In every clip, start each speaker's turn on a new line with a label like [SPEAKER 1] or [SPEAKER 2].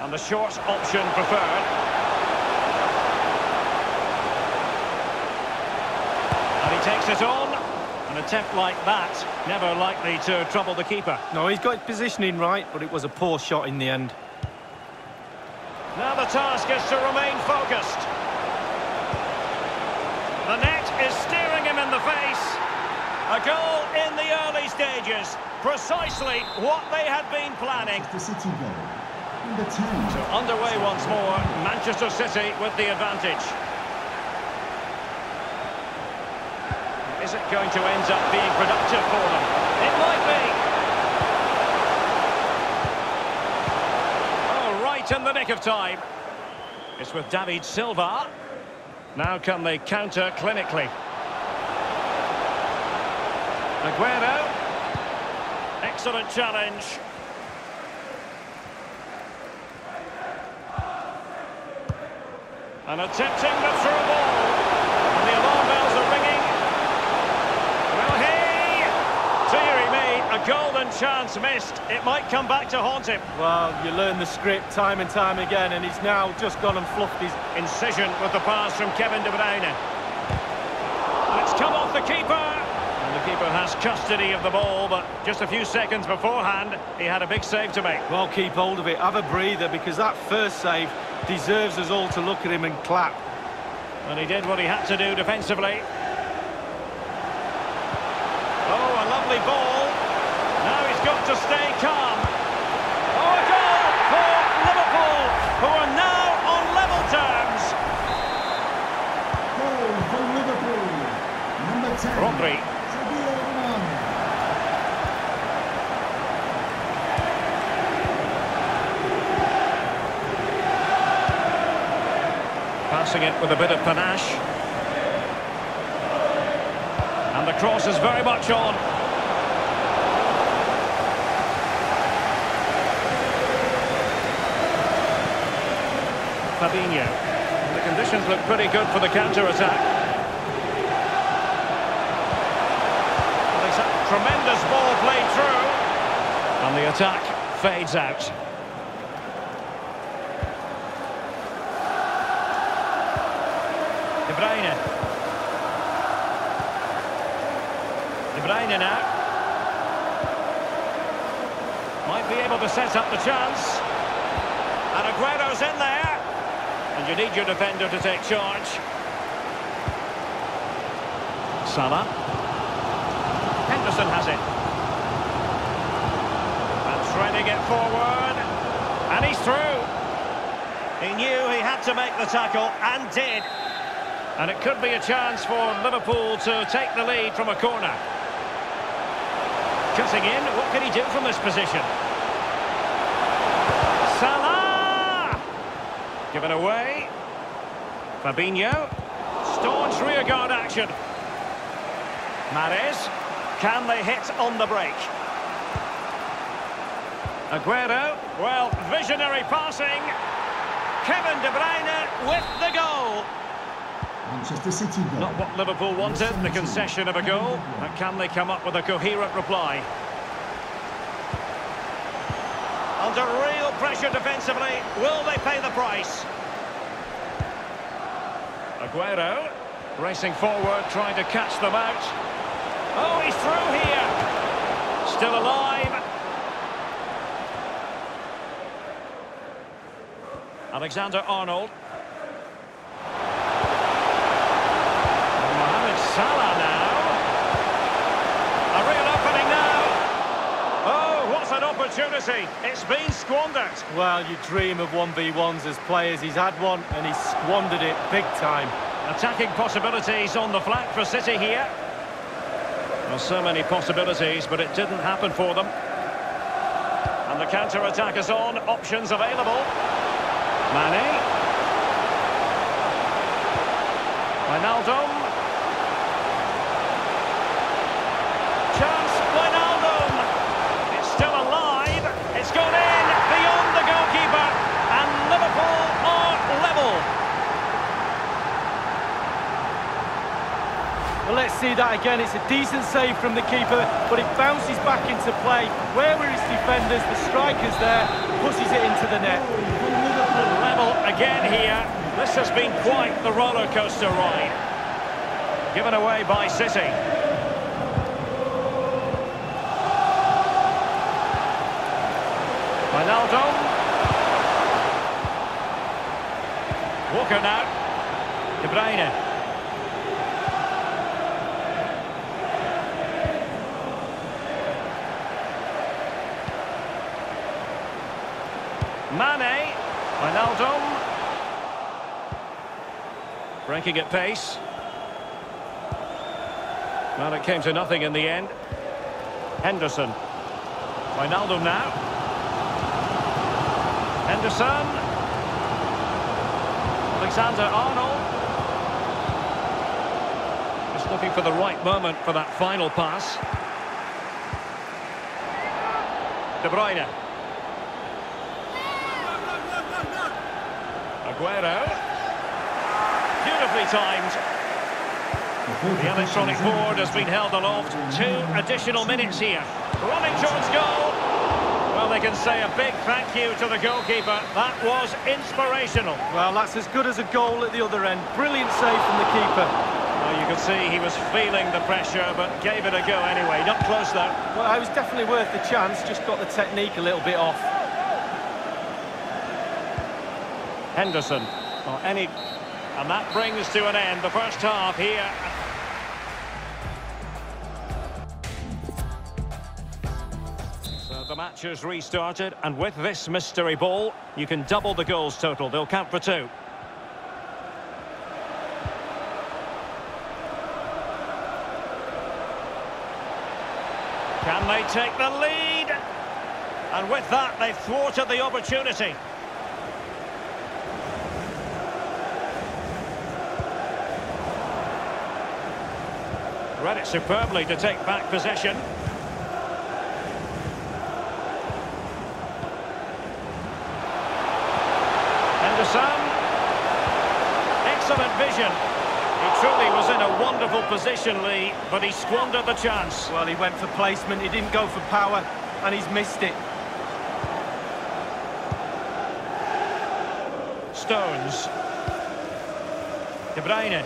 [SPEAKER 1] And the short option preferred. And he takes it on. An attempt like that, never likely to trouble the keeper.
[SPEAKER 2] No, he's got his positioning right, but it was a poor shot in the end.
[SPEAKER 1] Now the task is to remain focused. The net is staring him in the face. A goal in the early stages. Precisely what they had been planning.
[SPEAKER 3] The City goal. Number 10.
[SPEAKER 1] So underway once more. Manchester City with the advantage. Is it going to end up being productive for them? It might be. Oh, right in the nick of time. It's with David Silva. Now can they counter clinically? Aguero. Excellent challenge. And attempting the through ball. And the alarm bells are ringing. Well, he... Deary me, a golden chance missed. It might come back to haunt him.
[SPEAKER 2] Well, you learn the script time and time again, and he's now just gone and fluffed his...
[SPEAKER 1] Incision with the pass from Kevin De Bruyne. And it's come off the keeper. And the keeper has custody of the ball, but just a few seconds beforehand, he had a big save to make.
[SPEAKER 2] Well, keep hold of it, have a breather, because that first save deserves us all to look at him and clap.
[SPEAKER 1] And he did what he had to do defensively. Oh, a lovely ball. Now he's got to stay calm. Oh, a goal for Liverpool, who are now on level terms.
[SPEAKER 3] Goal for Liverpool. Number 10.
[SPEAKER 1] Rodri.
[SPEAKER 3] Sadio Mane.
[SPEAKER 1] Passing it with a bit of panache. And the cross is very much on. Fabinho. The conditions look pretty good for the counter-attack. Tremendous ball played through. And the attack fades out. De Bruyne. Now. Might be able to set up the chance. And Aguero's in there. And you need your defender to take charge. Salah. Henderson has it. And threading it forward. And he's through. He knew he had to make the tackle, and did. And it could be a chance for Liverpool to take the lead from a corner. Cutting in, what can he do from this position? Salah! Given away. Fabinho. Staunch rearguard action. Mahrez. Can they hit on the break? Aguero. Well, visionary passing. Kevin De Bruyne with the goal.
[SPEAKER 3] Manchester City goal.
[SPEAKER 1] Not what Liverpool wanted, the concession of a goal. But can they come up with a coherent reply? Under real pressure defensively, will they pay the price? Aguero, racing forward, trying to catch them out. Oh, he's through here. Still alive. Alexander Arnold. Mohamed Salah now. A real opening now. Oh, what's an opportunity. It's been squandered.
[SPEAKER 2] Well, you dream of 1v1s as players. He's had one, and he's squandered it big time.
[SPEAKER 1] Attacking possibilities on the flank for City here. Well, so many possibilities, but it didn't happen for them. And the counter-attack is on. Options available. Mane. Wijnaldum.
[SPEAKER 2] Let's see that again. It's a decent save from the keeper, but it bounces back into play. Where were his defenders? The striker's there, pushes it into the net.
[SPEAKER 1] level again here. This has been quite the roller coaster ride. Given away by City. Ronaldo. Walker now. De Bruyne. Mane. Ronaldo. Breaking at pace. Well, it came to nothing in the end. Henderson. Ronaldo now. Henderson. Alexander Arnold. Just looking for the right moment for that final pass. De Bruyne. Aguero. Beautifully timed. The electronic board has been held aloft. Two additional minutes here. Towards goal. Well, they can say a big thank you to the goalkeeper. That was inspirational.
[SPEAKER 2] Well, that's as good as a goal at the other end. Brilliant save from the keeper.
[SPEAKER 1] Well, you can see he was feeling the pressure, but gave it a go anyway. Not close, though.
[SPEAKER 2] Well, it was definitely worth the chance, just got the technique a little bit off.
[SPEAKER 1] Henderson. Well, any... And that brings to an end the first half here. So the match has restarted, and with this mystery ball, you can double the goals total. They'll count for two. Can they take the lead? And with that, they've thwarted the opportunity. Read it superbly to take back possession. Henderson. Excellent vision. He truly was in a wonderful position, Lee, but he squandered the chance.
[SPEAKER 2] Well, he went for placement, he didn't go for power, and he's missed it.
[SPEAKER 1] Stones. De Bruyne.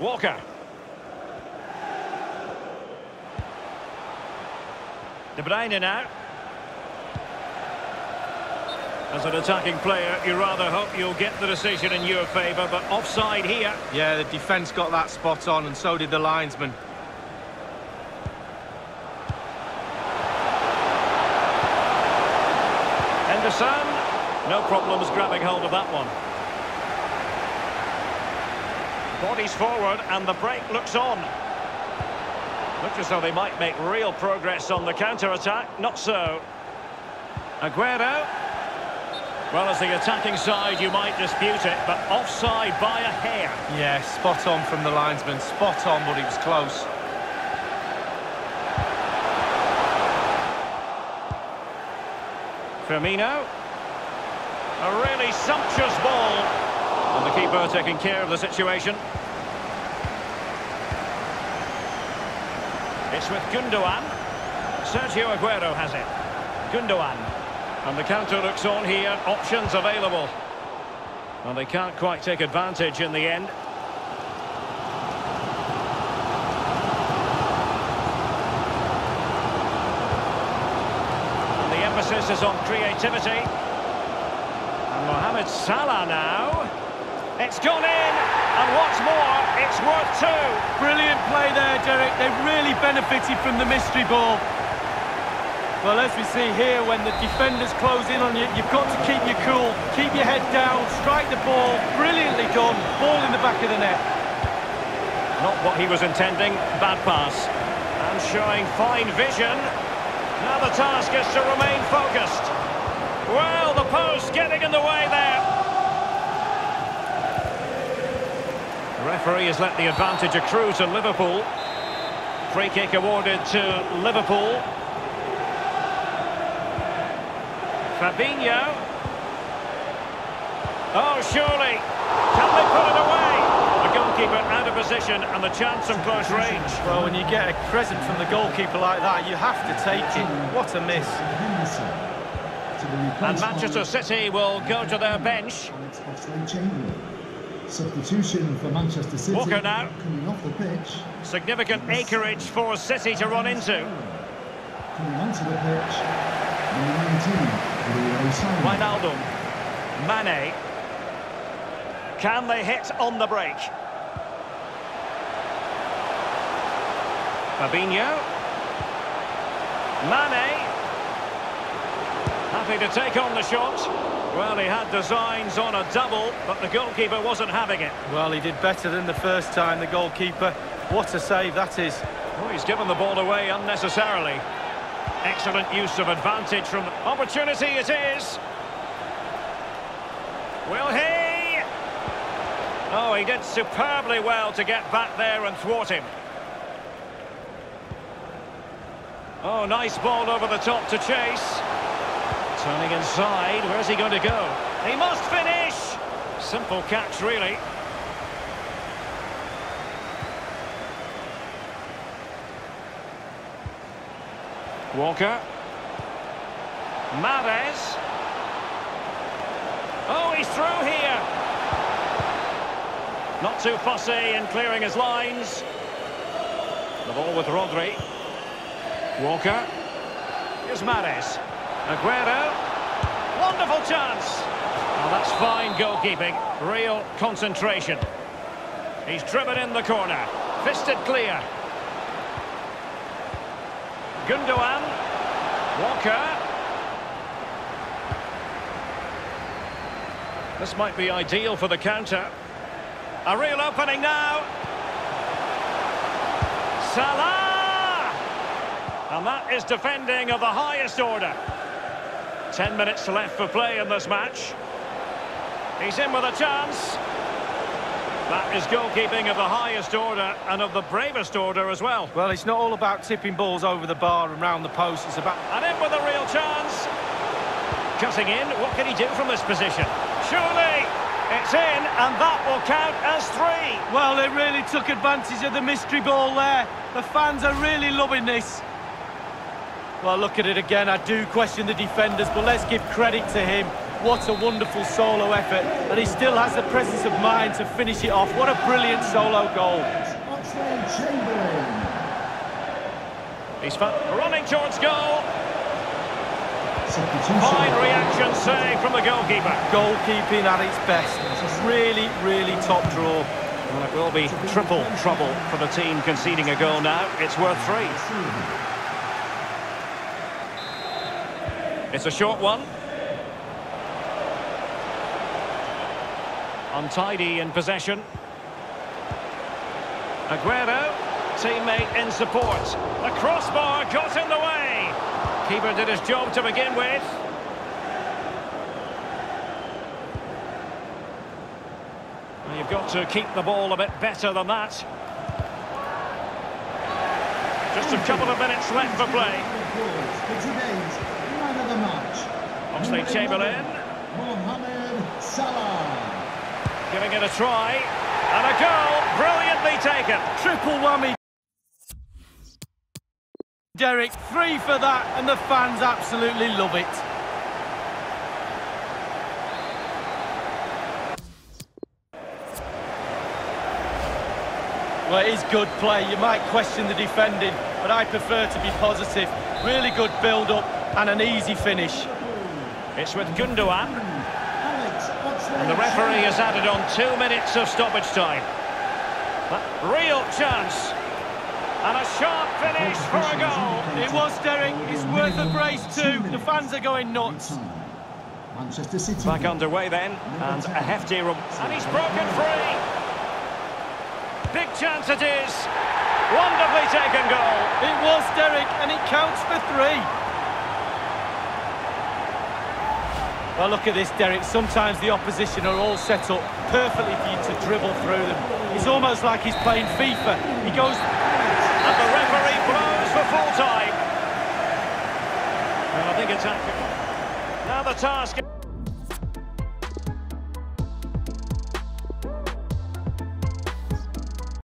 [SPEAKER 1] Walker. De Bruyne now. As an attacking player, you rather hope you'll get the decision in your favour, but offside here.
[SPEAKER 2] Yeah, the defence got that spot on, and so did the linesman.
[SPEAKER 1] Henderson. No problems grabbing hold of that one. Bodies forward and the break looks on. Looks as though they might make real progress on the counter-attack. Not so. Aguero. Well, as the attacking side, you might dispute it, but offside by a hair.
[SPEAKER 2] Yeah, spot on from the linesman. Spot on, but he was close.
[SPEAKER 1] Firmino. A really sumptuous ball. And the keeper taking care of the situation. It's with Gundogan. Sergio Aguero has it. Gundogan. And the counter looks on here. Options available. And they can't quite take advantage in the end. And the emphasis is on creativity. And Mohamed Salah now. It's gone in, and what's more, it's worth two.
[SPEAKER 2] Brilliant play there, Derek. They really benefited from the mystery ball. Well, as we see here, when the defenders close in on you, you've got to keep your cool, keep your head down, strike the ball. Brilliantly done. Ball in the back of the net.
[SPEAKER 1] Not what he was intending, bad pass. And showing fine vision. Now the task is to remain focused. Well, the post getting in the way there. Referee has let the advantage accrue to Liverpool. Free kick awarded to Liverpool. Fabinho. Oh, surely. Can they put it away? The goalkeeper out of position and the chance from close range.
[SPEAKER 2] Well, when you get a present from the goalkeeper like that, you have to take it. What a miss.
[SPEAKER 3] Henderson. be replaced
[SPEAKER 1] And Manchester City will go to their bench.
[SPEAKER 3] Substitution for Manchester City.
[SPEAKER 1] Walker now.
[SPEAKER 3] Coming off the pitch.
[SPEAKER 1] Significant acreage for City to run into.
[SPEAKER 3] Coming onto the pitch. Number 19, Leroy
[SPEAKER 1] Wijnaldum. Mane. Can they hit on the break? Fabinho. Mane. Happy to take on the shot. Well, he had designs on a double, but the goalkeeper wasn't having it.
[SPEAKER 2] Well, he did better than the first time, the goalkeeper. What a save that is.
[SPEAKER 1] Oh, he's given the ball away unnecessarily. Excellent use of advantage from opportunity it is. Will he? Oh, he did superbly well to get back there and thwart him. Oh, nice ball over the top to chase. Turning inside, where's he going to go? He must finish! Simple catch, really. Walker. Mahrez. Oh, he's through here. Not too fussy in clearing his lines. The ball with Rodri. Walker. Here's Mahrez. Aguero. Wonderful chance. Oh, that's fine goalkeeping. Real concentration. He's driven in the corner. Fisted clear. Gundogan. Walker. This might be ideal for the counter. A real opening now. Salah! And that is defending of the highest order. Ten minutes left for play in this match. He's in with a chance. That is goalkeeping of the highest order and of the bravest order as well.
[SPEAKER 2] Well, it's not all about tipping balls over the bar and round the post. It's about...
[SPEAKER 1] And in with a real chance. Cutting in, what can he do from this position? Surely, it's in, and that will count as three.
[SPEAKER 2] Well, they really took advantage of the mystery ball there. The fans are really loving this. Well, look at it again. I do question the defenders, but let's give credit to him. What a wonderful solo effort. And he still has the presence of mind to finish it off. What a brilliant solo goal.
[SPEAKER 3] Oxlade-Chamberlain.
[SPEAKER 1] He's running towards goal. Fine reaction save from the goalkeeper.
[SPEAKER 2] Goalkeeping at its best. Really, really top draw.
[SPEAKER 1] Well, it will be triple trouble for the team conceding a goal now. It's worth three. It's a short one. Untidy in possession. Aguero, teammate in support. The crossbar got in the way. Keeper did his job to begin with. You've got to keep the ball a bit better than that. Just a couple of minutes left for play.
[SPEAKER 3] For today's man of the match.
[SPEAKER 1] Oxlade-Chamberlain.
[SPEAKER 3] Mohamed Salah.
[SPEAKER 1] Giving it a try. And a goal. Brilliantly taken.
[SPEAKER 2] Triple whammy. Derek, three for that, and the fans absolutely love it. Well, it is good play. You might question the defending, but I prefer to be positive. Really good build-up and an easy finish.
[SPEAKER 1] It's with Gundogan. And the referee has added on two minutes of stoppage time. But real chance. And a sharp finish for a goal.
[SPEAKER 2] It was, Derek. It's worth a brace too. The fans are going nuts.
[SPEAKER 3] Manchester City.
[SPEAKER 1] Back underway then. And a hefty... Rub and he's broken free. Big chance it is. Wonderfully taken goal.
[SPEAKER 2] It was, Derek, and it counts for three. Well, look at this, Derek. Sometimes the opposition are all set up perfectly for you to dribble through them. It's almost like he's playing FIFA. He goes...
[SPEAKER 1] And the referee blows for full time. Well, I think it's accurate. Now the task...